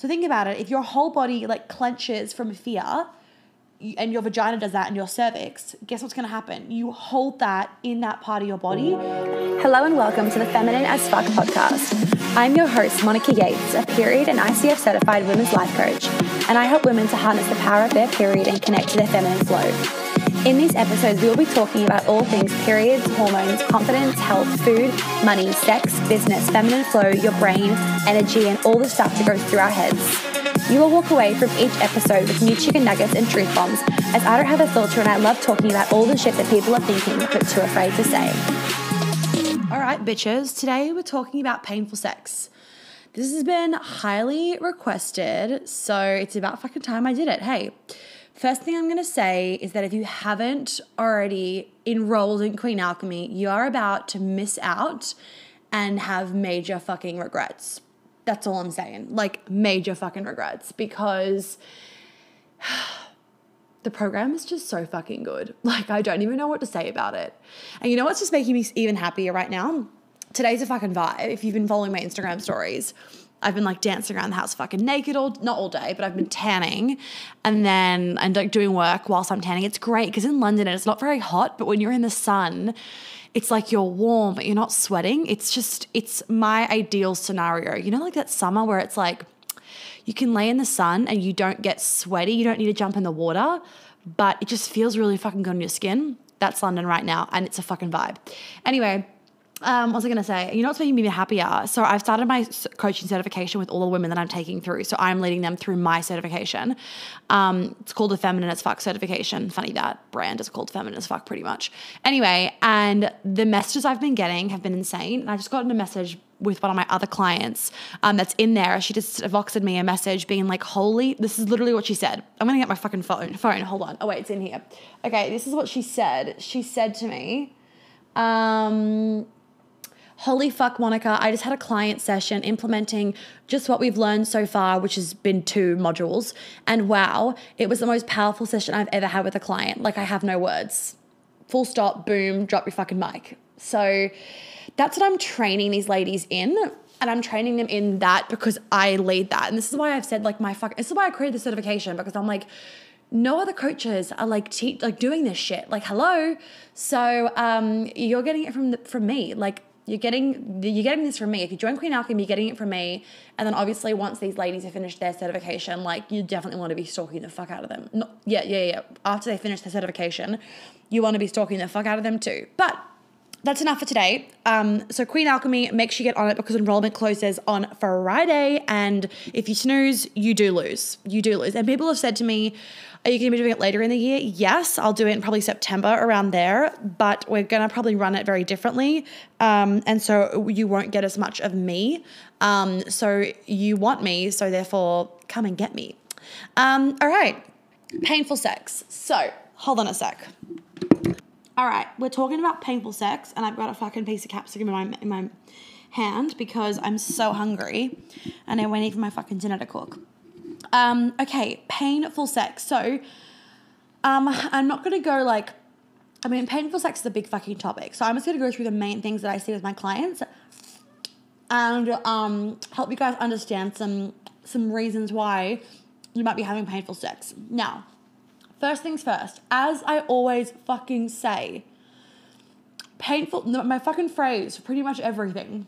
So think about it. If your whole body like clenches from fear, and your vagina does that and your cervix, guess what's going to happen? You hold that in that part of your body. Hello and welcome to the Feminine as Fuck podcast. I'm your host, Monica Yates, a period and ICF certified women's life coach, and I help women to harness the power of their period and connect to their feminine flow. In these episodes, we will be talking about all things periods, hormones, confidence, health, food, money, sex, business, feminine flow, your brain, energy, and all the stuff that goes through our heads. You will walk away from each episode with new chicken nuggets and truth bombs, as I don't have a filter and I love talking about all the shit that people are thinking but too afraid to say. All right, bitches. Today we're talking about painful sex. This has been highly requested, so it's about fucking time I did it. Hey, first thing I'm gonna say is that if you haven't already enrolled in Queen Alchemy, you are about to miss out and have major fucking regrets. That's all I'm saying. Like, major fucking regrets because the program is just so fucking good. Like, I don't even know what to say about it. And you know what's just making me even happier right now? Today's a fucking vibe. If you've been following my Instagram stories, I've been like dancing around the house fucking naked all not all day, but I've been tanning and then and like doing work whilst I'm tanning. It's great because in London it's not very hot, but when you're in the sun, it's like you're warm, but you're not sweating. It's just it's my ideal scenario. You know, like that summer where it's like you can lay in the sun and you don't get sweaty. You don't need to jump in the water, but it just feels really fucking good on your skin. That's London right now, and it's a fucking vibe. Anyway, um, what was I gonna say? You know what's making me happier? So I've started my coaching certification with all the women that I'm taking through. So I'm leading them through my certification. Um, it's called the Feminine as Fuck certification. Funny that brand is called Feminine as Fuck, pretty much. Anyway, and the messages I've been getting have been insane. And I just got a message with one of my other clients um, that's in there. She just voxed me a message being like, holy, this is literally what she said. I'm gonna get my fucking phone. Phone, hold on. Oh, wait, it's in here. Okay, this is what she said. She said to me, um, holy fuck, Monica, I just had a client session implementing just what we've learned so far, which has been two modules. And wow, it was the most powerful session I've ever had with a client. Like, I have no words. Full stop, boom, drop your fucking mic. So that's what I'm training these ladies in. And I'm training them in that because I lead that. And this is why I've said, like, my fuck, this is why I created the certification because I'm like, no other coaches are like te- like doing this shit. Like, hello. So um, you're getting it from the, from me. Like, you're getting you're getting this from me. If you join Queen Alchemy, you're getting it from me. And then obviously once these ladies have finished their certification, like you definitely want to be stalking the fuck out of them. Not, yeah, yeah, yeah. After they finish their certification, you want to be stalking the fuck out of them too. But that's enough for today. Um, so Queen Alchemy, make sure you get on it because enrollment closes on Friday. And if you snooze, you do lose. You do lose. And people have said to me, are you going to be doing it later in the year? Yes, I'll do it in probably September around there, but we're going to probably run it very differently. Um, and so you won't get as much of me. Um, so you want me, so therefore come and get me. Um, all right, painful sex. So hold on a sec. All right, we're talking about painful sex, and I've got a fucking piece of capsicum in my in my hand because I'm so hungry, and I'm waiting for my fucking dinner to cook. Um, okay, painful sex. So, um, I'm not gonna go like, I mean, painful sex is a big fucking topic. So I'm just gonna go through the main things that I see with my clients, and um, help you guys understand some some reasons why you might be having painful sex. Now, First things first, as I always fucking say, painful, my fucking phrase for pretty much everything.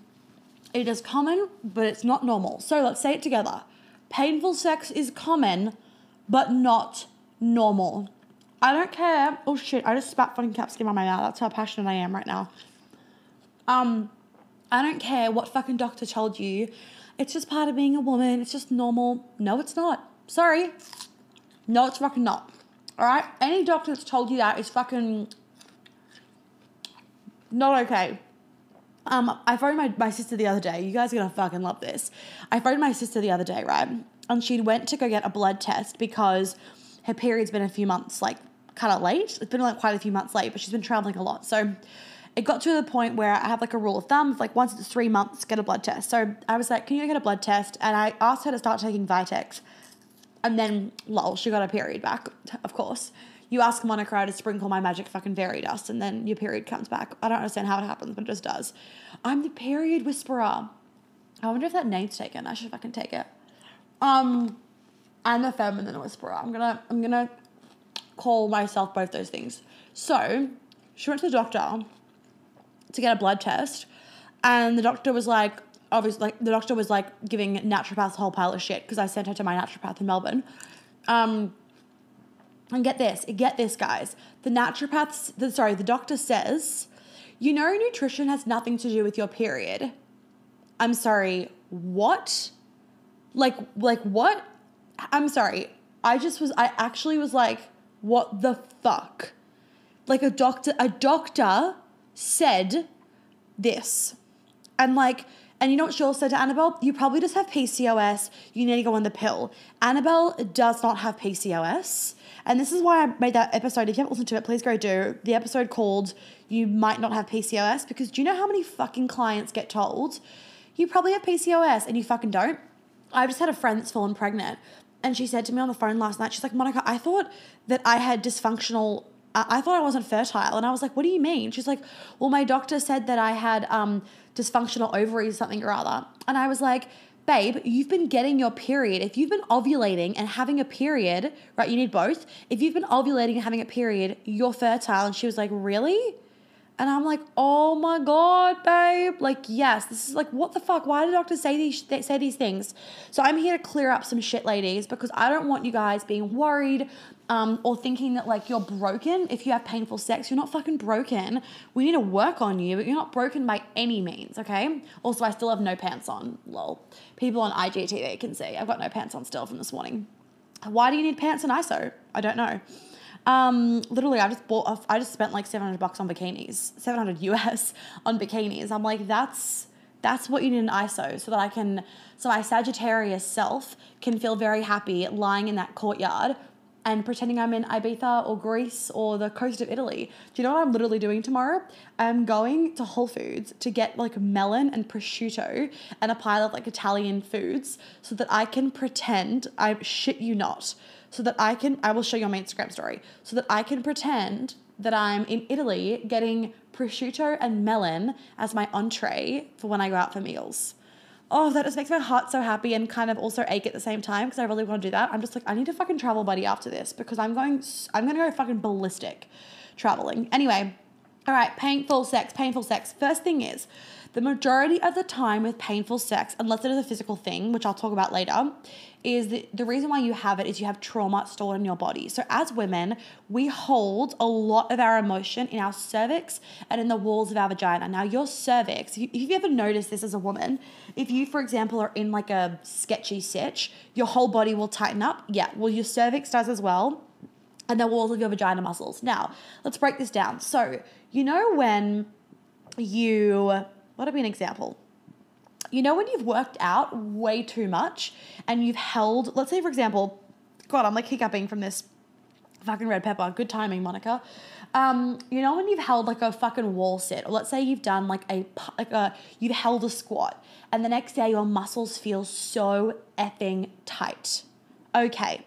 It is common, but it's not normal. So let's say it together. Painful sex is common, but not normal. I don't care. Oh shit, I just spat fucking capsicum on my mouth. That's how passionate I am right now. Um, I don't care what fucking doctor told you. It's just part of being a woman. It's just normal. No, it's not. Sorry. No, it's fucking not. All right? Any doctor that's told you that is fucking not okay. Um, I phoned my, my sister the other day. You guys are gonna fucking love this. I phoned my sister the other day, right? And she went to go get a blood test because her period's been a few months like kind of late. It's been like quite a few months late, but she's been traveling a lot. So it got to the point where I have like a rule of thumb of like once it's three months, get a blood test. So I was like, can you get a blood test? And I asked her to start taking Vitex. And then, lol, she got her period back, of course. You ask Monica how to sprinkle my magic fucking fairy dust, and then your period comes back. I don't understand how it happens, but it just does. I'm the period whisperer. I wonder if that name's taken. I should fucking take it. Um, I'm a feminine whisperer. I'm gonna I'm gonna call myself both those things. So she went to the doctor to get a blood test, and the doctor was like, obviously, like the doctor was like giving naturopaths a whole pile of shit because I sent her to my naturopath in Melbourne. Um, and get this, get this, guys. The naturopath, the, sorry, the doctor says, you know, nutrition has nothing to do with your period. I'm sorry, what? Like, like what? I'm sorry. I just was, I actually was like, what the fuck? Like a doctor, a doctor said this. And like, and you know what also said to Annabelle? You probably just have PCOS. You need to go on the pill. Annabelle does not have PCOS. And this is why I made that episode. If you haven't listened to it, please go do the episode called You Might Not Have PCOS. Because do you know how many fucking clients get told you probably have PCOS and you fucking don't? I've just had a friend that's fallen pregnant. And she said to me on the phone last night, she's like, Monica, I thought that I had dysfunctional I thought I wasn't fertile. And I was like, what do you mean? She's like, well, my doctor said that I had um, dysfunctional ovaries, something or other. And I was like, babe, you've been getting your period. If you've been ovulating and having a period, right, you need both. If you've been ovulating and having a period, you're fertile. And she was like, really? And I'm like, oh my God, babe. Like, yes, this is like, what the fuck? Why do doctors say these, say these things? So I'm here to clear up some shit, ladies, because I don't want you guys being worried um, or thinking that like you're broken if you have painful sex. You're not fucking broken. We need to work on you, but you're not broken by any means, okay? Also, I still have no pants on. Lol. People on IGTV can see I've got no pants on still from this morning. Why do you need pants and ISO? I don't know. Um, literally, I just bought. I just spent like seven hundred bucks on bikinis, seven hundred US on bikinis. I'm like, that's that's what you need an ISO so that I can, so my Sagittarius self can feel very happy lying in that courtyard and pretending I'm in Ibiza or Greece or the coast of Italy. Do you know what I'm literally doing tomorrow? I'm going to Whole Foods to get like melon and prosciutto and a pile of like Italian foods so that I can pretend, I shit you not, so that I can, I will show you on my Instagram story, so that I can pretend that I'm in Italy getting prosciutto and melon as my entree for when I go out for meals. Oh, that just makes my heart so happy and kind of also ache at the same time because I really want to do that. I'm just like, I need a fucking travel buddy after this because I'm going, I'm going to go fucking ballistic traveling. Anyway, all right, painful sex, painful sex. First thing is, the majority of the time with painful sex, unless it is a physical thing, which I'll talk about later, is the, the reason why you have it is you have trauma stored in your body. So, as women, we hold a lot of our emotion in our cervix and in the walls of our vagina. Now, your cervix, if you, ever noticed this as a woman, if you, for example, are in like a sketchy sitch, your whole body will tighten up. Yeah, well, your cervix does as well, and the walls of your vagina muscles. Now, let's break this down. So, you know, when you, what'll be an example? You know, when you've worked out way too much and you've held, let's say, for example, God, I'm like hiccuping from this fucking red pepper. Good timing, Monica. Um, you know when you've held like a fucking wall sit, or let's say you've done like a like a you've held a squat, and the next day your muscles feel so effing tight. Okay,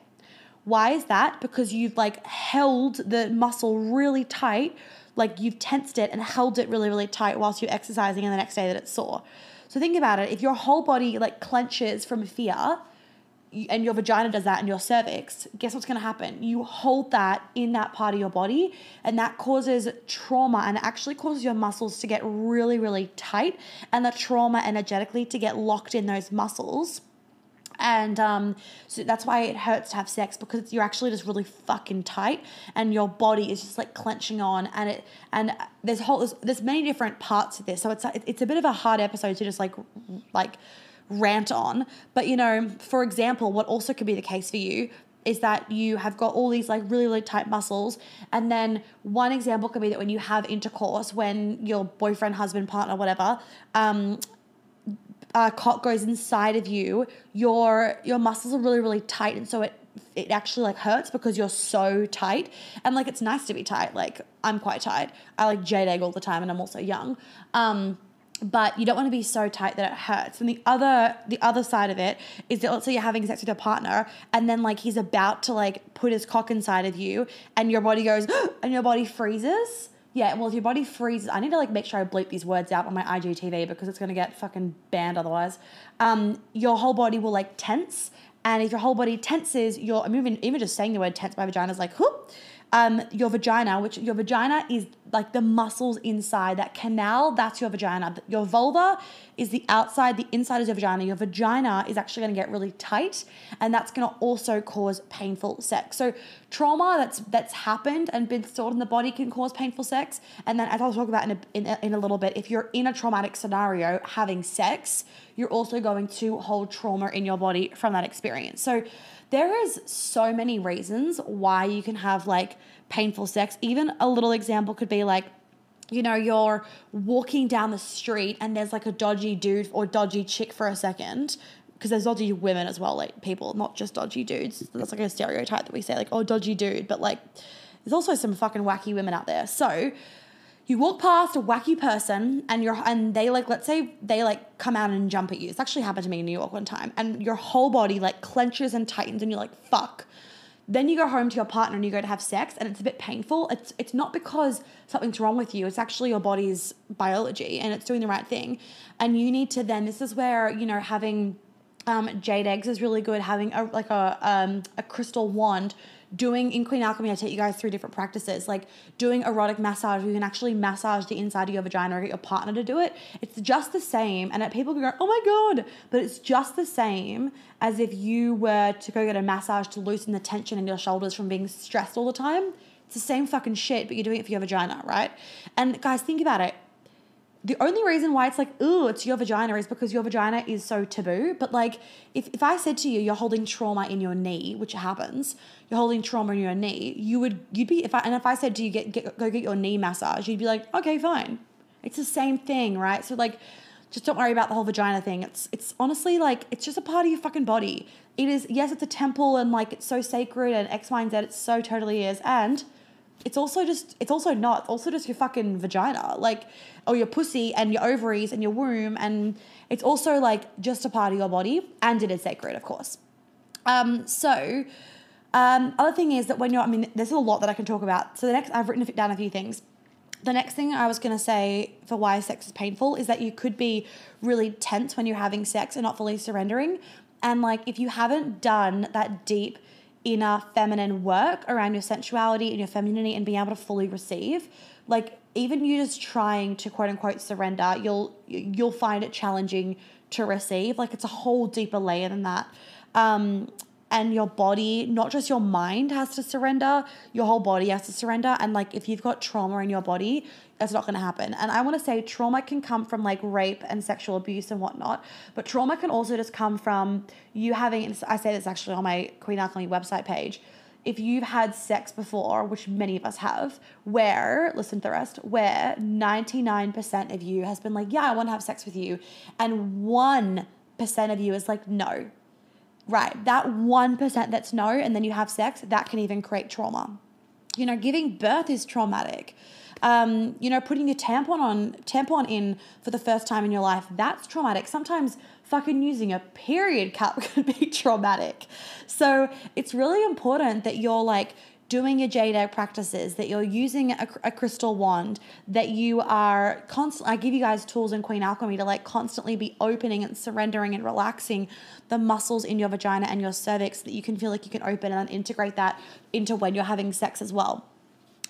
why is that? Because you've like held the muscle really tight, like you've tensed it and held it really really tight whilst you're exercising, and the next day that it's sore. So think about it. If your whole body like clenches from fear, and your vagina does that and your cervix, guess what's going to happen? You hold that in that part of your body, and that causes trauma and it actually causes your muscles to get really, really tight, and the trauma energetically to get locked in those muscles. And um, so that's why it hurts to have sex because you're actually just really fucking tight, and your body is just like clenching on, and it and there's whole there's, there's many different parts of this, so it's it's a bit of a hard episode to just like like rant on. But you know, for example, what also could be the case for you is that you have got all these like really really tight muscles and then one example could be that when you have intercourse when your boyfriend husband partner whatever um, uh, cock goes inside of you, your your muscles are really really tight, and so it it actually like hurts because you're so tight. And like it's nice to be tight. Like I'm quite tight. I like jade egg all the time, and I'm also young. Um, but you don't want to be so tight that it hurts. And the other the other side of it is that let's say you're having sex with your partner and then like he's about to like put his cock inside of you and your body goes and your body freezes yeah, well, if your body freezes, I need to like make sure I bleep these words out on my IGTV because it's gonna get fucking banned otherwise. Um, your whole body will like tense And if your whole body tenses, your I'm even even just saying the word tense, my vagina is like whoop. Um, your vagina, which your vagina is like the muscles inside that canal, that's your vagina. Your vulva is the outside, the inside is your vagina. Your vagina is actually going to get really tight, and that's going to also cause painful sex. So trauma that's that's happened and been stored in the body can cause painful sex. And then, as I'll talk about in a, in a, in a little bit, if you're in a traumatic scenario having sex, you're also going to hold trauma in your body from that experience. So there is so many reasons why you can have like painful sex. Even a little example could be like, you know, you're walking down the street and there's like a dodgy dude or dodgy chick for a second. Because there's dodgy women as well, like people, not just dodgy dudes. That's like a stereotype that we say, like, oh, dodgy dude. But like, there's also some fucking wacky women out there. So, you walk past a wacky person and you're and they like let's say they like come out and jump at you. It's actually happened to me in New York one time and your whole body like clenches and tightens and you're like fuck. Then you go home to your partner and you go to have sex and it's a bit painful. It's it's not because something's wrong with you. It's actually your body's biology and it's doing the right thing. And you need to then this is where, you know, having um, jade eggs is really good. Having a like a um, a crystal wand doing in Queen Alchemy, I take you guys through different practices, like doing erotic massage. You can actually massage the inside of your vagina or get your partner to do it. It's just the same. And people go, oh my God, but it's just the same as if you were to go get a massage to loosen the tension in your shoulders from being stressed all the time. It's the same fucking shit, but you're doing it for your vagina, right? And guys, think about it the only reason why it's like, ooh, it's your vagina is because your vagina is so taboo. But like, if, if I said to you, you're holding trauma in your knee, which happens, you're holding trauma in your knee, you would, you'd be, if I, and if I said to you, get, get, go get your knee massage, you'd be like, okay, fine. It's the same thing, right? So like, just don't worry about the whole vagina thing. It's, it's honestly like, it's just a part of your fucking body. It is, yes, it's a temple and like, it's so sacred and X, Y, and Z, it so totally is. And, it's also just it's also not it's also just your fucking vagina like or your pussy and your ovaries and your womb and it's also like just a part of your body and it is sacred of course. Um so um other thing is that when you're i mean there's a lot that i can talk about. So the next i've written down a few things. The next thing I was going to say for why sex is painful is that you could be really tense when you're having sex and not fully surrendering. And like if you haven't done that deep inner feminine work around your sensuality and your femininity and being able to fully receive. Like even you just trying to quote unquote surrender you'll you'll find it challenging to receive. Like it's a whole deeper layer than that. Um and your body, not just your mind has to surrender, your whole body has to surrender. And like if you've got trauma in your body, that's not going to happen. And I want to say trauma can come from like rape and sexual abuse and whatnot, but trauma can also just come from you having, I say this actually on my Queen Alchemy website page. If you've had sex before, which many of us have, where, listen to the rest, where 99% of you has been like, yeah, I want to have sex with you, and 1% of you is like, no, Right, that 1% that's no, and then you have sex, that can even create trauma. You know, giving birth is traumatic. Um, you know, putting your tampon on tampon in for the first time in your life, that's traumatic. Sometimes fucking using a period cup can be traumatic. So it's really important that you're like doing your egg practices, that you're using a, a crystal wand, that you are constantly, I give you guys tools in Queen Alchemy to like constantly be opening and surrendering and relaxing the muscles in your vagina and your cervix so that you can feel like you can open and integrate that into when you're having sex as well.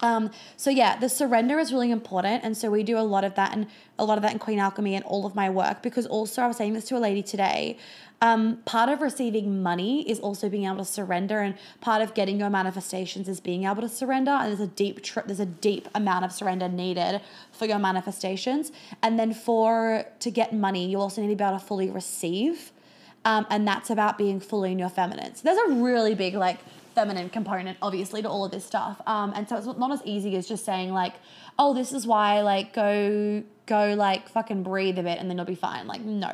Um, so yeah, the surrender is really important, and so we do a lot of that and a lot of that in Queen Alchemy and all of my work. Because also, I was saying this to a lady today. Um, part of receiving money is also being able to surrender, and part of getting your manifestations is being able to surrender. And there's a deep, tr- there's a deep amount of surrender needed for your manifestations. And then for to get money, you also need to be able to fully receive, um, and that's about being fully in your feminine. So there's a really big like feminine component, obviously, to all of this stuff. Um, and so it's not as easy as just saying like, oh, this is why like go go like fucking breathe a bit and then you'll be fine. Like no.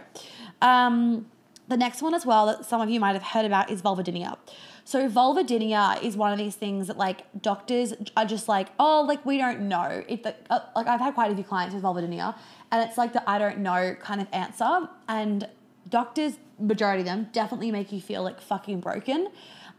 Um, the next one as well that some of you might have heard about is vulvodynia. So vulvodynia is one of these things that like doctors are just like, oh, like we don't know. If the, uh, like I've had quite a few clients with vulvodynia, and it's like the I don't know kind of answer. And doctors, majority of them, definitely make you feel like fucking broken.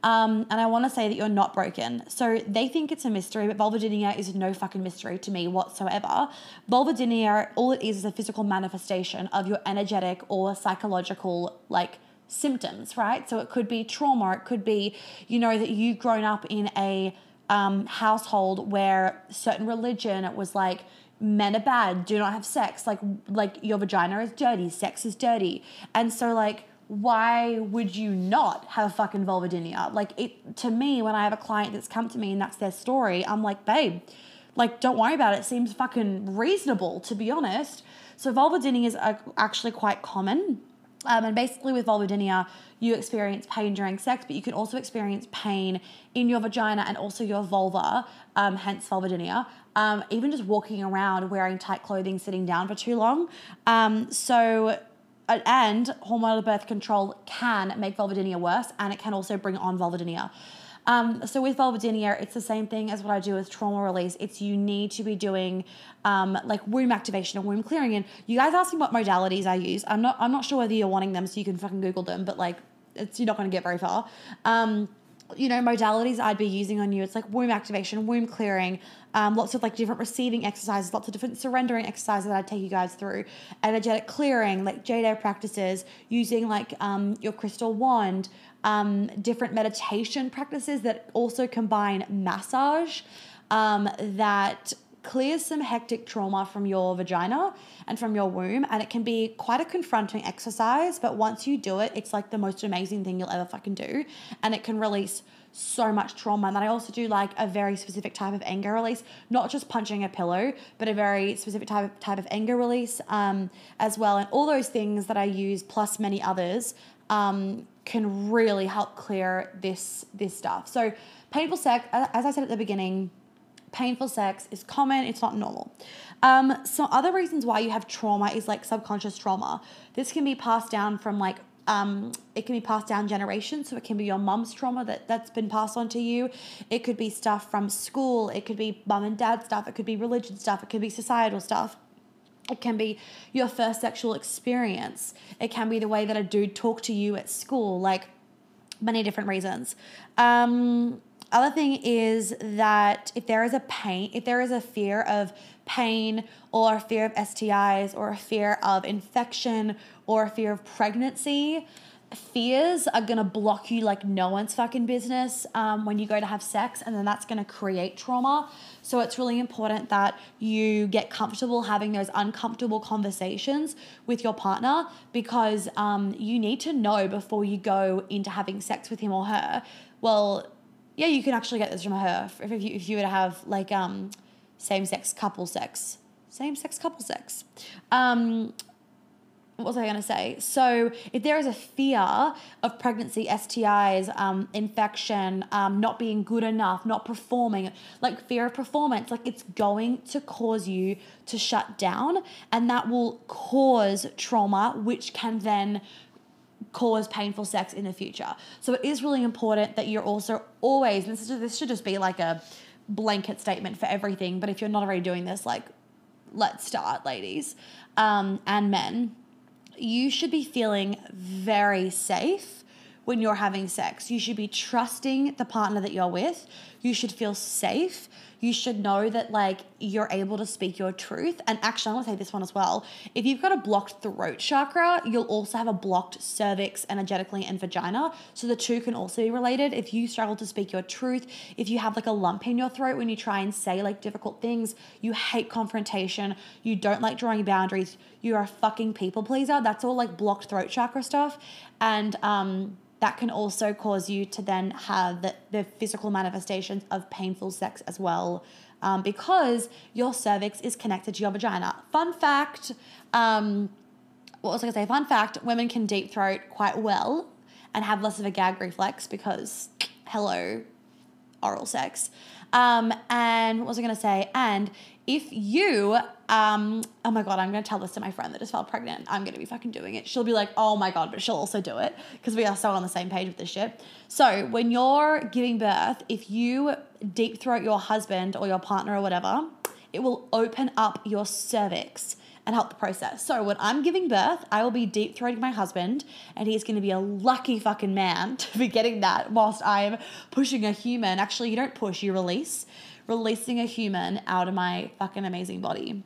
Um, and I want to say that you're not broken. So they think it's a mystery, but vulvodynia is no fucking mystery to me whatsoever. Vulvodynia, all it is is a physical manifestation of your energetic or psychological like symptoms, right? So it could be trauma, it could be, you know, that you've grown up in a um, household where certain religion, was like, men are bad, do not have sex, like like your vagina is dirty, sex is dirty. And so like why would you not have a fucking vulvodynia? Like it to me, when I have a client that's come to me and that's their story, I'm like, babe, like don't worry about it. it seems fucking reasonable to be honest. So vulvodynia is actually quite common. Um, and basically, with vulvodynia, you experience pain during sex, but you can also experience pain in your vagina and also your vulva, um, hence vulvodynia. Um, even just walking around wearing tight clothing, sitting down for too long. Um, so, and hormonal birth control can make vulvodynia worse, and it can also bring on vulvodynia. Um, so with vulvodynia, it's the same thing as what I do with trauma release. It's you need to be doing um, like womb activation and womb clearing. And you guys asking what modalities I use. I'm not I'm not sure whether you're wanting them, so you can fucking Google them. But like, it's you're not going to get very far. Um, you know, modalities I'd be using on you. It's like womb activation, womb clearing, um, lots of like different receiving exercises, lots of different surrendering exercises that I'd take you guys through, energetic clearing, like jade practices, using like um, your crystal wand, um, different meditation practices that also combine massage um, that clears some hectic trauma from your vagina and from your womb. And it can be quite a confronting exercise, but once you do it, it's like the most amazing thing you'll ever fucking do. And it can release so much trauma. And then I also do like a very specific type of anger release, not just punching a pillow, but a very specific type of, type of anger release um, as well. And all those things that I use, plus many others, um, can really help clear this this stuff. So painful sex, as I said at the beginning, painful sex is common, it's not normal. Um, some other reasons why you have trauma is like subconscious trauma. This can be passed down from like um, it can be passed down generations, so it can be your mom's trauma that that's been passed on to you. It could be stuff from school. It could be mum and dad stuff. It could be religion stuff. It could be societal stuff. It can be your first sexual experience. It can be the way that a dude talked to you at school. Like many different reasons. Um, other thing is that if there is a pain, if there is a fear of pain or a fear of STIs or a fear of infection or a fear of pregnancy, fears are gonna block you like no one's fucking business um, when you go to have sex, and then that's gonna create trauma. So it's really important that you get comfortable having those uncomfortable conversations with your partner because um, you need to know before you go into having sex with him or her. Well, yeah, you can actually get this from her if you, if you were to have like um, same sex couple sex. Same sex couple sex. Um, what was I going to say? So, if there is a fear of pregnancy, STIs, um, infection, um, not being good enough, not performing, like fear of performance, like it's going to cause you to shut down, and that will cause trauma, which can then cause painful sex in the future. So it is really important that you're also always, this, is, this should just be like a blanket statement for everything, but if you're not already doing this, like, let's start, ladies um, and men. You should be feeling very safe when you're having sex. You should be trusting the partner that you're with. You should feel safe you should know that like you're able to speak your truth. And actually, I want to say this one as well. If you've got a blocked throat chakra, you'll also have a blocked cervix energetically and vagina. So the two can also be related. If you struggle to speak your truth, if you have like a lump in your throat when you try and say like difficult things, you hate confrontation, you don't like drawing boundaries, you're a fucking people pleaser. That's all like blocked throat chakra stuff. And um that can also cause you to then have the, the physical manifestations of painful sex as well. Um, because your cervix is connected to your vagina. Fun fact, um, what was I gonna say? Fun fact, women can deep throat quite well and have less of a gag reflex because, hello, oral sex. Um, and what was I gonna say? And if you um oh my god i'm gonna tell this to my friend that just fell pregnant i'm gonna be fucking doing it she'll be like oh my god but she'll also do it because we are so on the same page with this shit so when you're giving birth if you deep throat your husband or your partner or whatever it will open up your cervix and help the process. So when I'm giving birth, I will be deep throating my husband, and he's going to be a lucky fucking man to be getting that whilst I'm pushing a human. Actually, you don't push, you release releasing a human out of my fucking amazing body.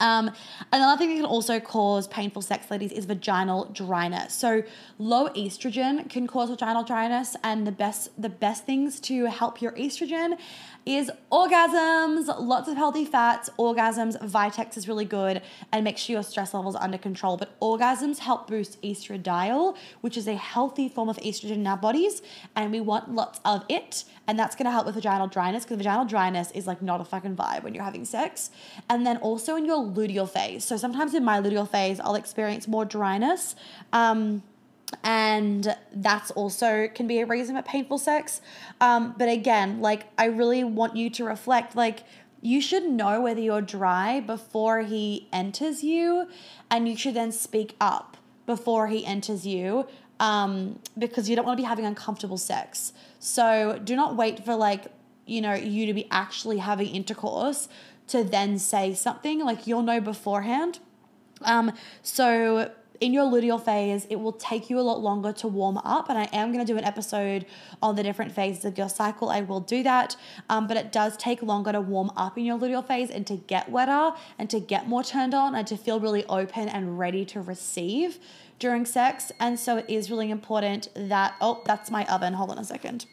Um, another thing that can also cause painful sex, ladies, is vaginal dryness. So low estrogen can cause vaginal dryness, and the best the best things to help your estrogen is orgasms, lots of healthy fats, orgasms. Vitex is really good and make sure your stress levels are under control. But orgasms help boost estradiol, which is a healthy form of estrogen in our bodies, and we want lots of it. And that's gonna help with vaginal dryness because vaginal dryness is like not a fucking vibe when you're having sex. And then also in your luteal phase. So sometimes in my luteal phase, I'll experience more dryness. Um, and that's also can be a reason for painful sex. Um, but again, like I really want you to reflect, like you should know whether you're dry before he enters you, and you should then speak up before he enters you, um, because you don't want to be having uncomfortable sex. So do not wait for like you know you to be actually having intercourse to then say something. Like you'll know beforehand. Um, so in your luteal phase, it will take you a lot longer to warm up. And I am going to do an episode on the different phases of your cycle. I will do that. Um, but it does take longer to warm up in your luteal phase and to get wetter and to get more turned on and to feel really open and ready to receive during sex. And so it is really important that, oh, that's my oven. Hold on a second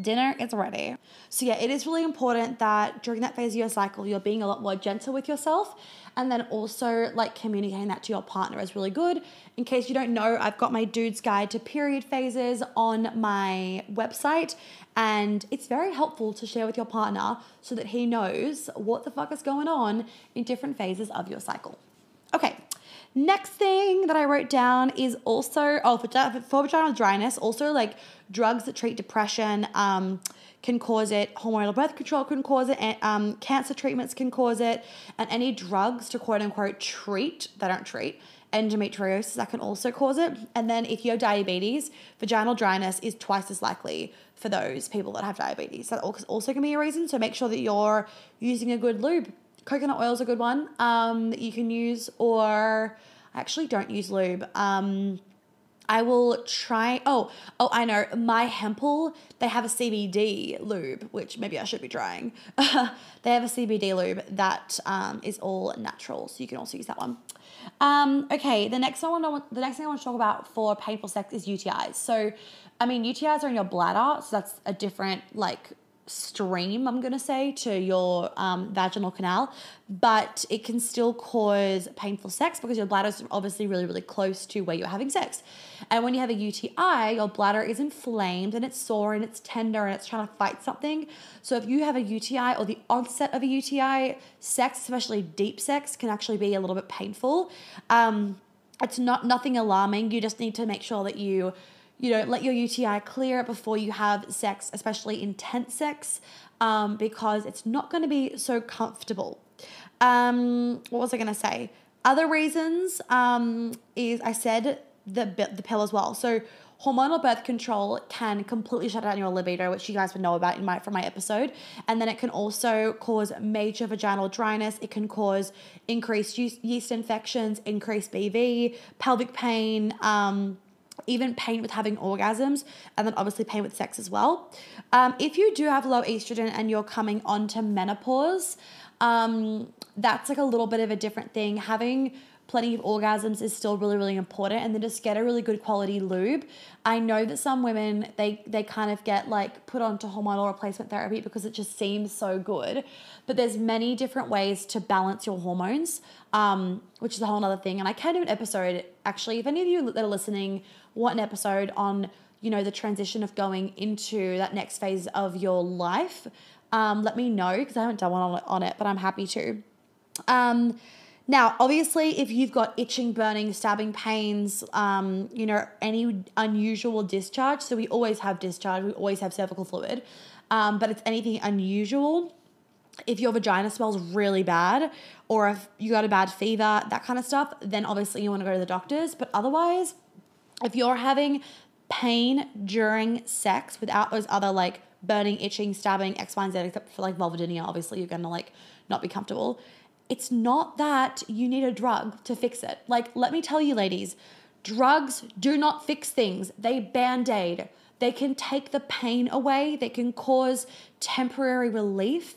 dinner is ready. So, yeah, it is really important that during that phase of your cycle, you're being a lot more gentle with yourself. And then also, like, communicating that to your partner is really good. In case you don't know, I've got my Dude's Guide to Period Phases on my website. And it's very helpful to share with your partner so that he knows what the fuck is going on in different phases of your cycle. Okay, Next thing that I wrote down is also oh for, for vaginal dryness, also like drugs that treat depression um, can cause it. Hormonal birth control can cause it. And, um, cancer treatments can cause it, and any drugs to quote unquote treat they don't treat endometriosis that can also cause it. And then if you have diabetes, vaginal dryness is twice as likely for those people that have diabetes. That also can be a reason. So make sure that you're using a good lube coconut oil is a good one um, that you can use, or I actually don't use lube. Um, I will try. Oh, oh, I know. My Hemple, they have a CBD lube, which maybe I should be trying. they have a CBD lube that um, is all natural, so you can also use that one. Um, okay, the next one, I want, the next thing I want to talk about for painful sex is UTIs. So, I mean, UTIs are in your bladder, so that's a different like stream, I'm going to say, to your um, vaginal canal, but it can still cause painful sex because your bladder is obviously really, really close to where you're having sex. And when you have a UTI, your bladder is inflamed and it's sore and it's tender and it's trying to fight something. So if you have a UTI or the onset of a UTI, sex, especially deep sex, can actually be a little bit painful. Um, it's not nothing alarming. You just need to make sure that you you know, let your UTI clear before you have sex, especially intense sex, um, because it's not going to be so comfortable. Um, what was I going to say? Other reasons um, is I said the the pill as well. So hormonal birth control can completely shut down your libido, which you guys would know about in my from my episode. And then it can also cause major vaginal dryness. It can cause increased yeast infections, increased BV, pelvic pain. Um, even pain with having orgasms, and then obviously pain with sex as well. Um, if you do have low estrogen and you're coming onto menopause, um, that's like a little bit of a different thing. Having plenty of orgasms is still really really important and then just get a really good quality lube. I know that some women they they kind of get like put onto hormonal replacement therapy because it just seems so good but there's many different ways to balance your hormones um, which is a whole other thing and i can do an episode actually if any of you that are listening want an episode on you know the transition of going into that next phase of your life um, let me know because i haven't done one on, on it but i'm happy to. Um, now, obviously, if you've got itching, burning, stabbing pains, um, you know, any unusual discharge, so we always have discharge, we always have cervical fluid, um, but it's anything unusual. If your vagina smells really bad, or if you got a bad fever, that kind of stuff, then obviously you want to go to the doctors. But otherwise, if you're having pain during sex without those other like burning, itching, stabbing, X, Y, and Z, except for like vulvodynia, obviously you're gonna like not be comfortable it's not that you need a drug to fix it. Like, let me tell you, ladies, drugs do not fix things, they band aid. They can take the pain away, they can cause temporary relief,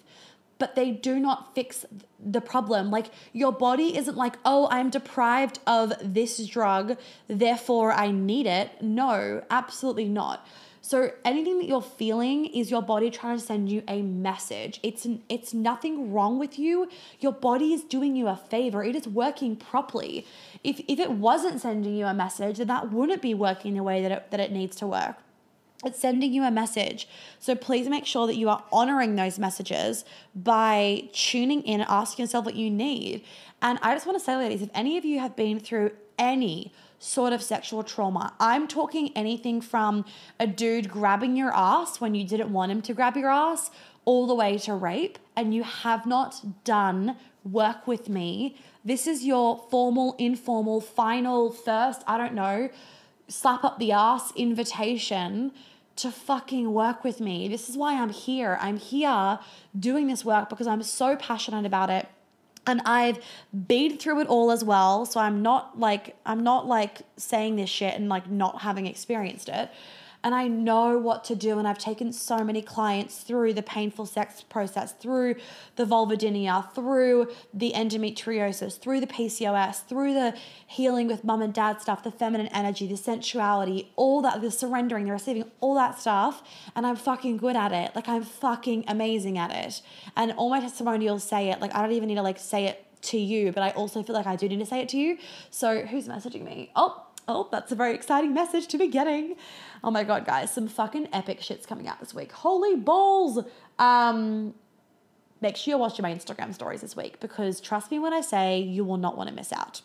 but they do not fix the problem. Like your body isn't like, oh, I'm deprived of this drug, therefore I need it. No, absolutely not. So anything that you're feeling is your body trying to send you a message. It's it's nothing wrong with you. Your body is doing you a favor. It is working properly. If if it wasn't sending you a message, then that wouldn't be working the way that it, that it needs to work. It's sending you a message. So please make sure that you are honoring those messages by tuning in and asking yourself what you need. And I just want to say, ladies, if any of you have been through any sort of sexual trauma, I'm talking anything from a dude grabbing your ass when you didn't want him to grab your ass, all the way to rape, and you have not done work with me. This is your formal, informal, final, first, I don't know slap up the ass invitation to fucking work with me. This is why I'm here. I'm here doing this work because I'm so passionate about it. And I've been through it all as well. So I'm not like, I'm not like saying this shit and like not having experienced it and I know what to do. And I've taken so many clients through the painful sex process, through the vulvodynia, through the endometriosis, through the PCOS, through the healing with mum and dad stuff, the feminine energy, the sensuality, all that, the surrendering, the receiving, all that stuff. And I'm fucking good at it. Like I'm fucking amazing at it. And all my testimonials say it. Like I don't even need to like say it to you, but I also feel like I do need to say it to you. So who's messaging me? Oh, oh, that's a very exciting message to be getting. Oh my god, guys, some fucking epic shit's coming out this week. Holy balls! Um, make sure you watch my Instagram stories this week because trust me when I say you will not want to miss out.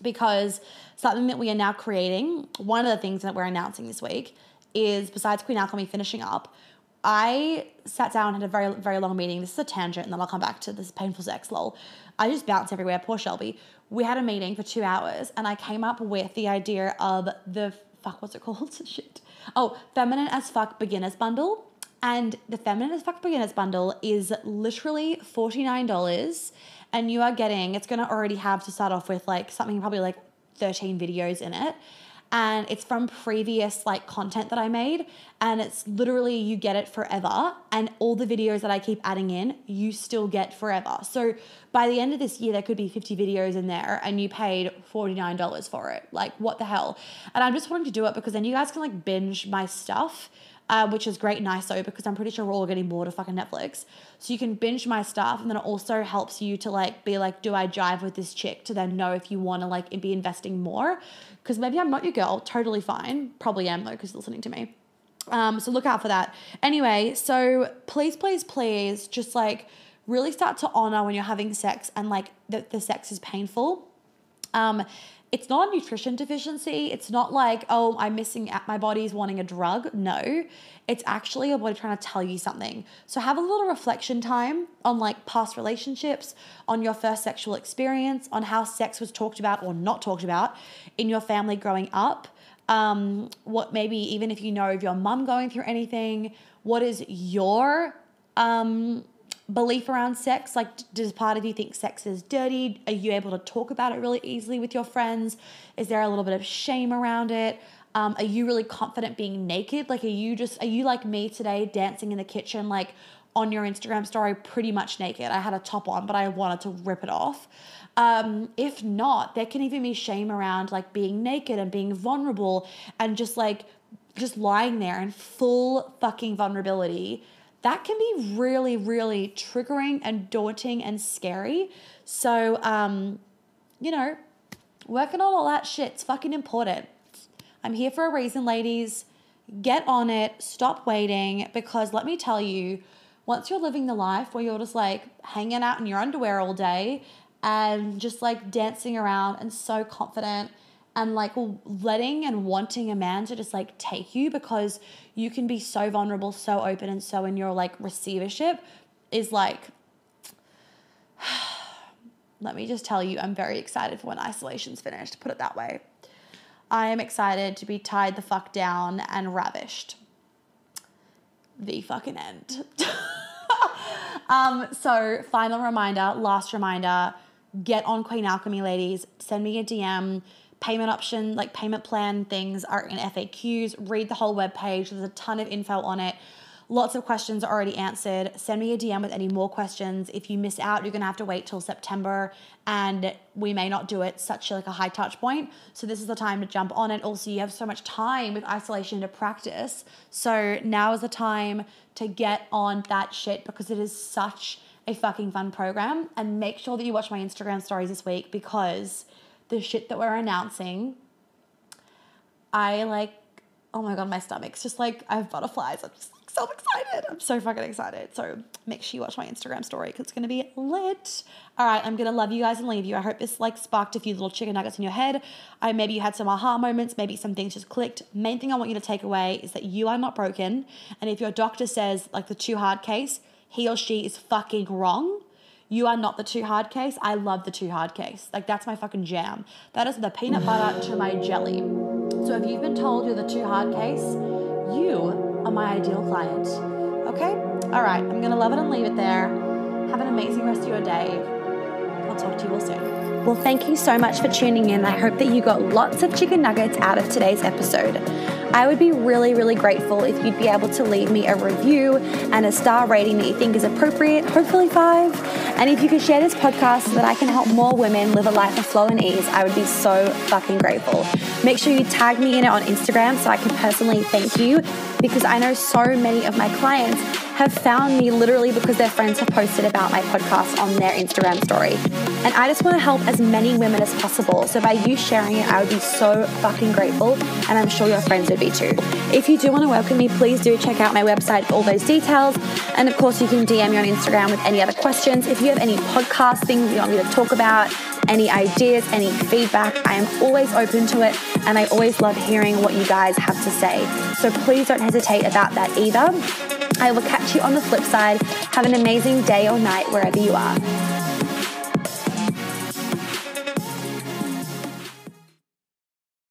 Because something that we are now creating, one of the things that we're announcing this week is besides Queen Alchemy finishing up, I sat down had a very very long meeting. This is a tangent, and then I'll come back to this painful sex lol. I just bounce everywhere. Poor Shelby. We had a meeting for two hours, and I came up with the idea of the fuck. What's it called? Shit. Oh, feminine as fuck beginners bundle. And the feminine as fuck beginners bundle is literally forty nine dollars, and you are getting. It's gonna already have to start off with like something probably like thirteen videos in it and it's from previous like content that I made and it's literally you get it forever and all the videos that I keep adding in you still get forever. So by the end of this year there could be 50 videos in there and you paid $49 for it. Like what the hell? And I'm just wanting to do it because then you guys can like binge my stuff uh, which is great and ISO because I'm pretty sure we're all getting bored of fucking Netflix. So you can binge my stuff and then it also helps you to like be like, do I jive with this chick to then know if you want to like be investing more? Because maybe I'm not your girl, totally fine. Probably am though because you're listening to me. Um, so look out for that. Anyway, so please, please, please just like really start to honor when you're having sex and like the, the sex is painful. Um, it's not a nutrition deficiency. It's not like, oh, I'm missing out, my body's wanting a drug. No, it's actually your body trying to tell you something. So have a little reflection time on like past relationships, on your first sexual experience, on how sex was talked about or not talked about in your family growing up. Um, what maybe even if you know of your mum going through anything, what is your um, belief around sex? Like, does part of you think sex is dirty? Are you able to talk about it really easily with your friends? Is there a little bit of shame around it? Um, are you really confident being naked? Like, are you just, are you like me today dancing in the kitchen, like on your Instagram story, pretty much naked? I had a top on, but I wanted to rip it off. Um, if not, there can even be shame around like being naked and being vulnerable and just like, just lying there in full fucking vulnerability that can be really, really triggering and daunting and scary. So, um, you know, working on all that shit's fucking important. I'm here for a reason, ladies. Get on it, stop waiting, because let me tell you, once you're living the life where you're just like hanging out in your underwear all day and just like dancing around and so confident and like letting and wanting a man to just like take you because you can be so vulnerable, so open, and so in your like receivership is like, let me just tell you, I'm very excited for when isolation's finished, put it that way. I am excited to be tied the fuck down and ravished. The fucking end. um, so, final reminder, last reminder get on Queen Alchemy, ladies. Send me a DM payment option, like payment plan things are in FAQs. Read the whole web page. There's a ton of info on it. Lots of questions are already answered. Send me a DM with any more questions. If you miss out, you're gonna have to wait till September and we may not do it such like a high touch point. So this is the time to jump on it. Also, you have so much time with isolation to practice. So now is the time to get on that shit because it is such a fucking fun program. And make sure that you watch my Instagram stories this week because the shit that we're announcing, I like, oh my God, my stomach's just like, I have butterflies. I'm just so excited. I'm so fucking excited. So make sure you watch my Instagram story because it's gonna be lit. All right, I'm gonna love you guys and leave you. I hope this like sparked a few little chicken nuggets in your head. I maybe you had some aha moments, maybe some things just clicked. Main thing I want you to take away is that you are not broken. And if your doctor says like the too hard case, he or she is fucking wrong. You are not the too hard case. I love the too hard case. Like that's my fucking jam. That is the peanut butter to my jelly. So if you've been told you're the too hard case, you are my ideal client. Okay? All right, I'm going to love it and leave it there. Have an amazing rest of your day. I'll talk to you all soon. Well, thank you so much for tuning in. I hope that you got lots of chicken nuggets out of today's episode. I would be really, really grateful if you'd be able to leave me a review and a star rating that you think is appropriate, hopefully five. And if you could share this podcast so that I can help more women live a life of flow and ease, I would be so fucking grateful. Make sure you tag me in it on Instagram so I can personally thank you because I know so many of my clients have found me literally because their friends have posted about my podcast on their Instagram story. And I just want to help as many women as possible. So by you sharing it, I would be so fucking grateful. And I'm sure your friends would be too. If you do want to welcome me, please do check out my website for all those details. And of course, you can DM me on Instagram with any other questions. If you have any podcast things you want me to talk about, any ideas, any feedback, I am always open to it. And I always love hearing what you guys have to say. So please don't hesitate about that either. I will catch you on the flip side. Have an amazing day or night wherever you are.